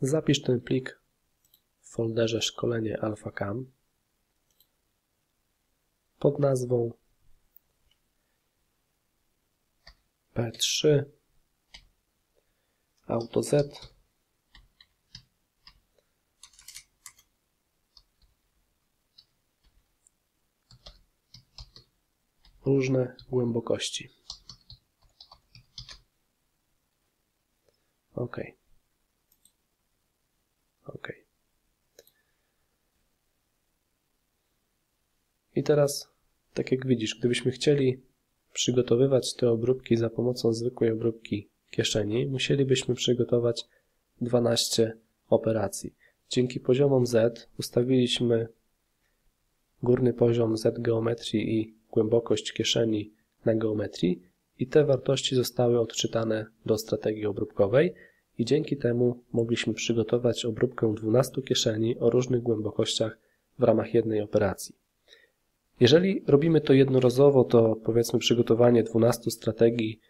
Zapisz ten plik w folderze szkolenie AlphaCam pod nazwą P3 AutoZ różne głębokości. OK. OK. I teraz, tak jak widzisz, gdybyśmy chcieli przygotowywać te obróbki za pomocą zwykłej obróbki kieszeni, musielibyśmy przygotować 12 operacji. Dzięki poziomom Z ustawiliśmy górny poziom Z geometrii i głębokość kieszeni na geometrii i te wartości zostały odczytane do strategii obróbkowej i dzięki temu mogliśmy przygotować obróbkę 12 kieszeni o różnych głębokościach w ramach jednej operacji. Jeżeli robimy to jednorazowo, to powiedzmy przygotowanie 12 strategii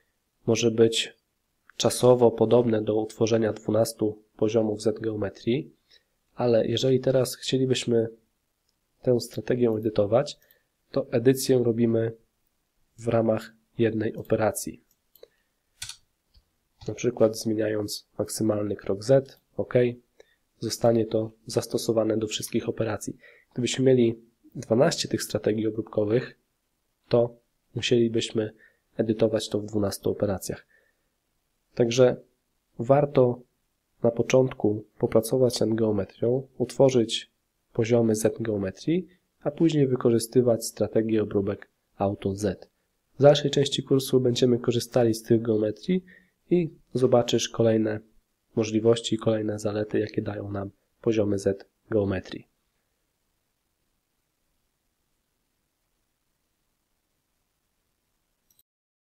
może być czasowo podobne do utworzenia 12 poziomów Z geometrii, ale jeżeli teraz chcielibyśmy tę strategię edytować, to edycję robimy w ramach jednej operacji. Na przykład zmieniając maksymalny krok Z, OK, zostanie to zastosowane do wszystkich operacji. Gdybyśmy mieli 12 tych strategii obróbkowych, to musielibyśmy edytować to w 12 operacjach. Także warto na początku popracować nad geometrią, utworzyć poziomy Z geometrii, a później wykorzystywać strategię obróbek AutoZ. W dalszej części kursu będziemy korzystali z tych geometrii i zobaczysz kolejne możliwości, kolejne zalety, jakie dają nam poziomy Z geometrii.